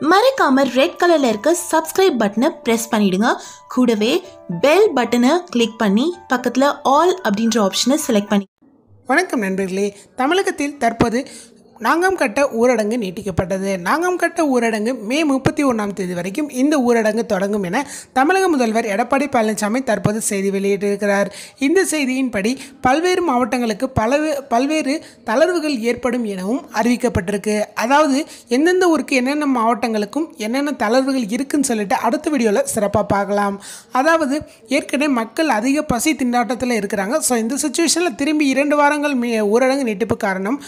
மறக்காம ரெட் கலர்ல இருக்க சப்ஸ்கிரைப் பட்டனை பிரஸ் பண்ணிடுங்க. கூடவே பெல் பட்டனை கிளிக் பண்ணி பக்கத்துல ஆல் அப்படின்ற ஆப்ஷனை செலக்ட் பண்ணி வணக்கம் நண்பர்களே. தமிழகத்தில் தற்போது நாங்காம் கட்ட ஊரடங்கு நீட்டிக்கப்பட்டது. நாங்காம் கட்ட ஊரடங்கு மே முப்பத்தி ஒன்றாம் தேதி வரைக்கும் இந்த ஊரடங்கு தொடங்கும் என தமிழக முதல்வர் எடப்பாடி பழனிசாமி தற்போது செய்தி வெளியிட்டிருக்கிறார். இந்த செய்தியின்படி பல்வேறு மாவட்டங்களுக்கு பல பல்வேறு தளர்வுகள் ஏற்படும் எனவும் அறிவிக்கப்பட்டிருக்கு. அதாவது எந்தெந்த ஊருக்கு என்னென்ன மாவட்டங்களுக்கும் என்னென்ன தளர்வுகள் இருக்குன்னு சொல்லிட்டு அடுத்த வீடியோவில் சிறப்பாக பார்க்கலாம். அதாவது ஏற்கனவே மக்கள் அதிக பசி திண்டாட்டத்தில் இருக்கிறாங்க. ஸோ இந்த சுச்சுவேஷனில் திரும்பி இரண்டு வாரங்கள் ஊரடங்கு நீட்டிப்பு காரணம்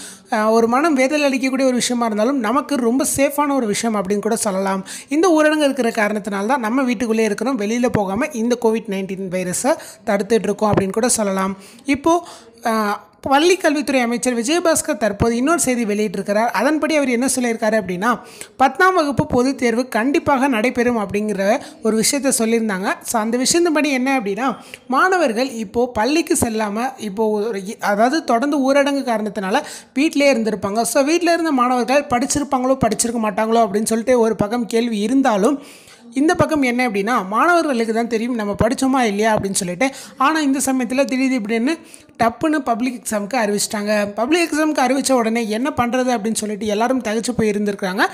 ஒரு மனம் வேதல் அளிக்கக்கூடிய ஒரு விஷயமா இருந்தாலும் நமக்கு ரொம்ப சேஃபான ஒரு விஷயம் அப்படின்னு கூட சொல்லலாம். இந்த ஊரடங்கு இருக்கிற காரணத்தினால தான் நம்ம வீட்டுக்குள்ளே இருக்கிறோம் வெளியில் போகாமல் இந்த கோவிட் நைன்டீன் வைரஸை தடுத்துட்ருக்கோம் அப்படின்னு கூட சொல்லலாம். இப்போது பள்ளி கல்வித்துறை அமைச்சர் விஜயபாஸ்கர் தற்போது இன்னொரு செய்தி வெளியிட்டிருக்கிறார். அதன்படி அவர் என்ன சொல்லியிருக்காரு அப்படின்னா பத்தாம் வகுப்பு பொதுத் தேர்வு கண்டிப்பாக நடைபெறும் அப்படிங்கிற ஒரு விஷயத்த சொல்லியிருந்தாங்க. ஸோ அந்த விஷயத்தின்படி என்ன அப்படின்னா மாணவர்கள் இப்போது பள்ளிக்கு செல்லாமல் இப்போது ஒரு அதாவது தொடர்ந்து ஊரடங்கு காரணத்தினால வீட்டிலே இருந்திருப்பாங்க. ஸோ வீட்டில் இருந்த மாணவர்கள் படிச்சிருப்பாங்களோ படிச்சிருக்க மாட்டாங்களோ அப்படின்னு சொல்லிட்டு ஒரு பக்கம் கேள்வி இருந்தாலும் இந்த பக்கம் என்ன அப்படின்னா மாணவர்களுக்கு தான் தெரியும் நம்ம படித்தோமா இல்லையா அப்படின்னு சொல்லிட்டு. ஆனால் இந்த சமயத்தில் திடீர் இப்படின்னு டப்புன்னு பப்ளிக் எக்ஸாமுக்கு அறிவிச்சிட்டாங்க. பப்ளிக் எக்ஸாமுக்கு அறிவித்த உடனே என்ன பண்ணுறது அப்படின்னு சொல்லிட்டு எல்லாரும் தகச்சு போய் இருந்திருக்காங்க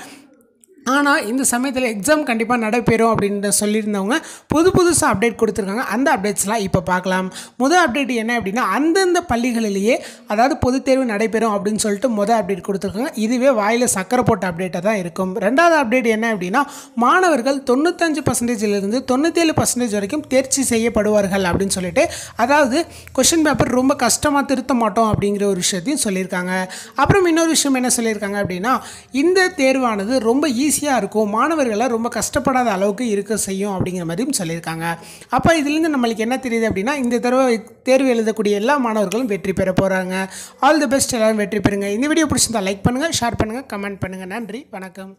ஆனால் இந்த சமயத்தில் எக்ஸாம் கண்டிப்பாக நடைபெறும் அப்படின்னு சொல்லியிருந்தவங்க புது புதுசாக அப்டேட் கொடுத்துருக்காங்க. அந்த அப்டேட்ஸ்லாம் இப்போ பார்க்கலாம். முதல் அப்டேட் என்ன அப்படின்னா அந்தந்த பள்ளிகளிலேயே அதாவது பொதுத் தேர்வு நடைபெறும் அப்படின்னு சொல்லிட்டு முதல் அப்டேட் கொடுத்துருக்காங்க. இதுவே வாயில் சக்கரை போட்ட அப்டேட்டாக தான் இருக்கும். ரெண்டாவது அப்டேட் என்ன அப்படின்னா மாணவர்கள் தொண்ணூத்தஞ்சு பர்சன்டேஜிலிருந்து தொண்ணூற்றேழு பர்சன்டேஜ் வரைக்கும் தேர்ச்சி செய்யப்படுவார்கள் அப்படின்னு சொல்லிட்டு அதாவது கொஷின் பேப்பர் ரொம்ப கஷ்டமாக திருத்த மாட்டோம் அப்படிங்கிற ஒரு விஷயத்தையும் சொல்லியிருக்காங்க. அப்புறம் இன்னொரு விஷயம் என்ன சொல்லியிருக்காங்க அப்படின்னா இந்த தேர்வானது ரொம்ப ஈஸி ஈஸியாக இருக்கும். மாணவர்களை ரொம்ப கஷ்டப்படாத அளவுக்கு இருக்க செய்யும் அப்படிங்கிற மாதிரியும் சொல்லியிருக்காங்க. அப்போ இதுலேருந்து நம்மளுக்கு என்ன தெரியுது அப்படின்னா இந்த தடவை தேர்வு எழுதக்கூடிய எல்லா மாணவர்களும் வெற்றி பெற போகிறாங்க ஆல் தி பெஸ்ட் எல்லாரும் வெற்றி பெறுங்க. இந்த வீடியோ பிடிச்சிருந்தால் லைக் பண்ணுங்கள் ஷேர் பண்ணுங்கள் கமெண்ட் பண்ணுங்கள் நன்றி வணக்கம்.